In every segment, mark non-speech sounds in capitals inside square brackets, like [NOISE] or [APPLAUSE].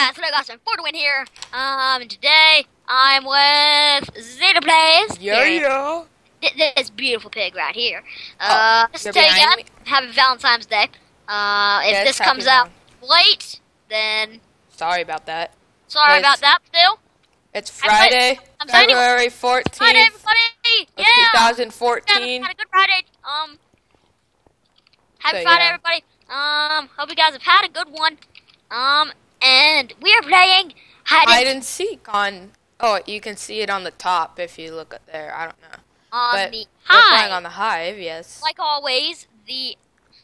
yeah, so I got some four to win here. Um, and today I'm with Zeedy Plays. Yeah, Here. yeah. Th- This beautiful pig right here. Uh, just to tell you behind again, happy Valentine's Day. Uh, if Yes, this comes out late, then Sorry about that. sorry Yes. about that. Still, It's I'm Friday, I'm February Hi, 14th, everybody. of Yeah. 2014. Had, had a good Friday. Um, happy So, Friday, yeah. everybody. Um, hope you guys have had a good one. Um, and we are playing hide, Hide and and seek on. Oh, you can see it on the top if you look up there. I don't know. on but the We're playing hive. on the Hive, yes. like always, the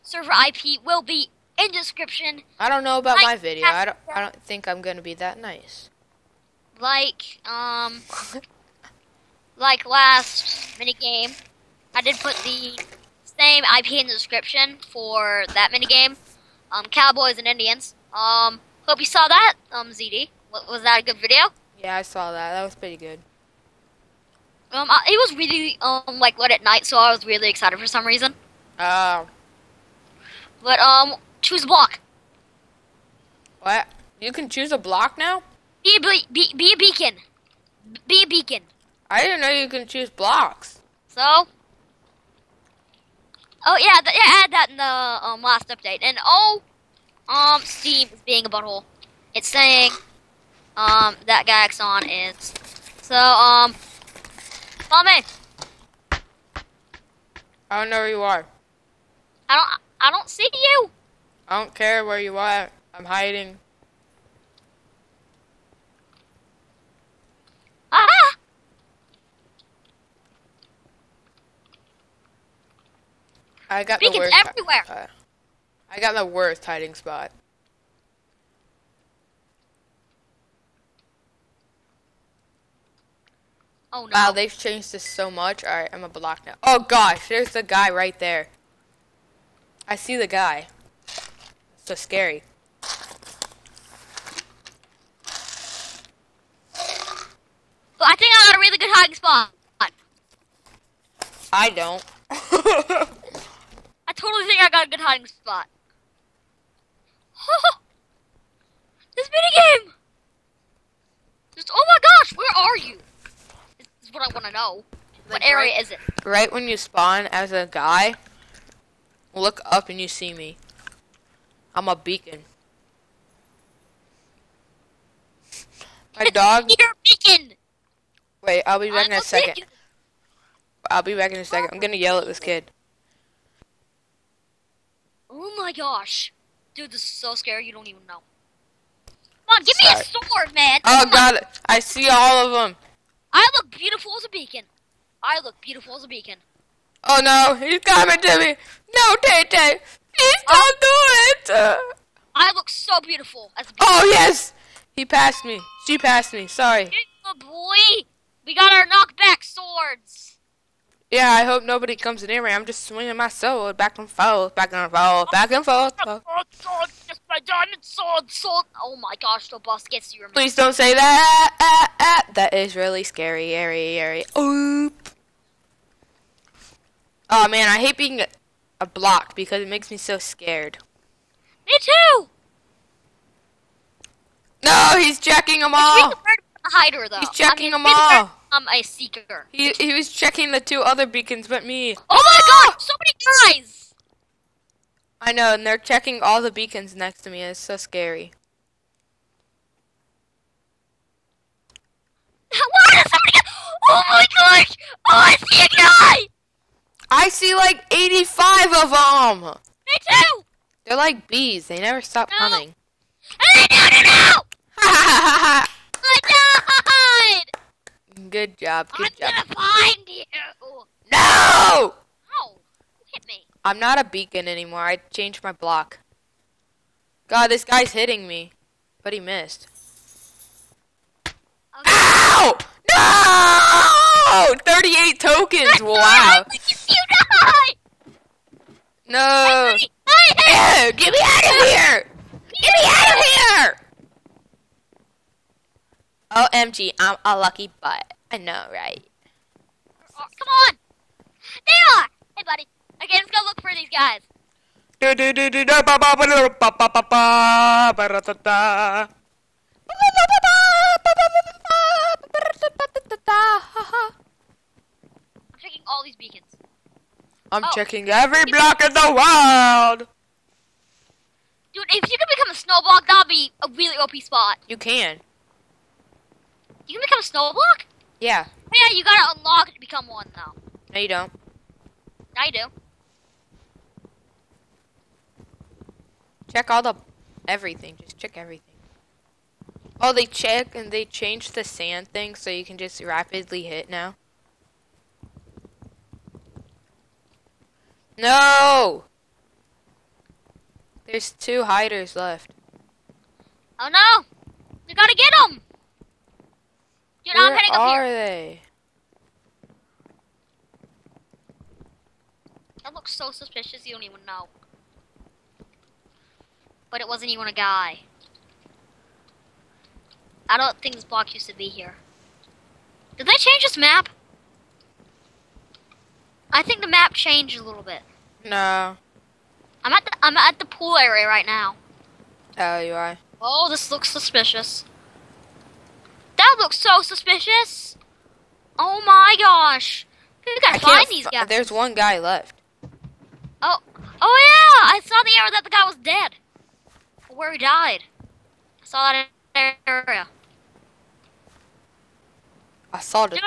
server IP will be in description. I don't know about like- my video. I don't. I don't think I'm gonna be that nice. Like, um, [LAUGHS] like last mini game, I did put the same IP in the description for that mini game. Um, Cowboys and Indians. Um, hope you saw that. Um, ZD, Wa- was that a good video? Yeah, I saw that. That was pretty good. Um, I, it was really um like late at night, so I was really excited for some reason. Oh, But um, choose a block. what? You can choose a block now? Be a be, be, be a beacon. Be a beacon. I didn't know you can choose blocks. So. Oh yeah, yeah, add that in the um last update. And oh, um, Steam is being a butthole. It's saying um that guy Exxon is. So um, follow me. I don't know where you are. I don't I don't see you. I don't care where you are. I'm hiding. Ah! I got the worst. everywhere. uh, I got the worst hiding spot. Oh no. Wow, they've changed this so much. All right, I'm a block now. Oh gosh, there's the guy right there. I see the guy. So scary. But I think I got a really good hiding spot. I don't. [LAUGHS] I totally think I got a good hiding spot. [LAUGHS] this minigame! Just, oh my gosh, where are you? This is what I want to know. What area right- is it? right when you spawn as a guy, look up and you see me. I'm a beacon. [LAUGHS] My dog. [LAUGHS] You're a beacon! Wait, I'll be back I'm in a second. I'll be back in a second. I'm gonna yell at this kid. Oh my gosh. Dude, this is so scary, you don't even know. Come on, give me a sword, man! Oh Come on. god, I see all of them. I look beautiful as a beacon. I look beautiful as a beacon. Oh no, he's coming to me. No, Tay Tay, please don't do it. I look so beautiful as a beacon. oh yes, he passed me. She passed me. Sorry. Good boy! We got our knockback swords! Yeah, I hope nobody comes near me. I'm just swinging my sword back and forth, back and forth, back and forth. Sword, sword, my diamond sword, sword! Oh my gosh, the boss gets you. Please don't say that. Ah, ah. That is really scary, airy, airy. Oop. Oh man, I hate being a, a block because it makes me so scared. Me too! No, he's checking them all. really hard to be a hider, though. He's checking them it's really hard all. Become a seeker. He he was checking the two other beacons, but me. Oh my god, so many guys! I know, and they're checking all the beacons next to me. It's so scary. Somebody Oh my gosh! Oh, I see a guy! I see like 85 of them. Me too! They're like bees. They never stop No. coming. Hey, no, no, no! [LAUGHS] I died! Good job. Good I'm job. gonna find you! No! Who hit me? I'm not a beacon anymore. I changed my block. God, this guy's hitting me. But he missed. Okay. Ow! No! 38 tokens. [LAUGHS] Wow. You die! No. Ew, get me out of here! Get me out of here! OMG, I'm a lucky butt. I know, right? Oh, come on! They are! Hey, buddy. Okay, let's go look for these guys. I'm checking all these beacons. I'm oh. checking every block in the world! Dude, if you could become a snow block, that would be a really OP spot. You can. You can become a snow block? Yeah. Oh, yeah, you gotta unlock it to become one, though. No, you don't. I do. Check all the everything. Just check everything. Oh, they check and they changed the sand thing so you can just rapidly hit now. No! There's two hiders left. Oh no! You gotta get them! Dude, I'm Where heading up are here. they? That looks so suspicious, you don't even know. But it wasn't even a guy. I don't think this block used to be here. Did they change this map? I think the map changed a little bit. No. I'm at the I'm at the pool area right now. Oh, you are. Oh, this looks suspicious. That looks so suspicious. Oh my gosh. We gotta I find these guys. There's one guy left. Oh, oh yeah! I saw the area that the guy was dead. Where he died. I saw that area. I saw it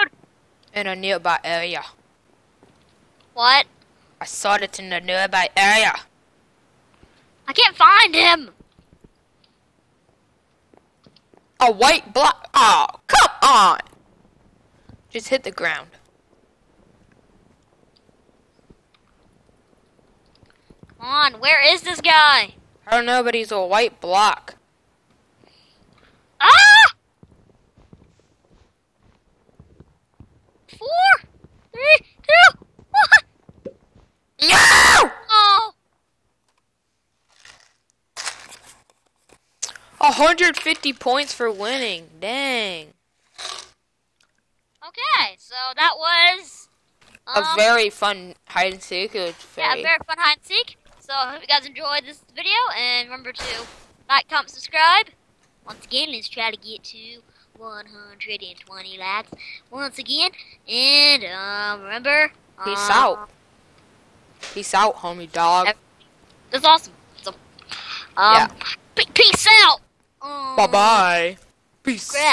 in a nearby area. what? I saw it in a nearby area. I can't find him. A white block. Oh, come on. Just hit the ground. Come on, where is this guy? I don't know, but he's a white block. Ah! Four, three, two, one. No! Oh, 150 points for winning. Dang. okay. So that was A um, very fun hide and seek. Yeah, a very fun hide and seek. So I hope you guys enjoyed this video, and remember to like, comment, subscribe. Once again, let's try to get to 120 likes once again. And um, remember, Peace um, out. Peace out, homie dog. That's awesome. So, um, Yeah. peace out. Bye bye. Peace. Congrats.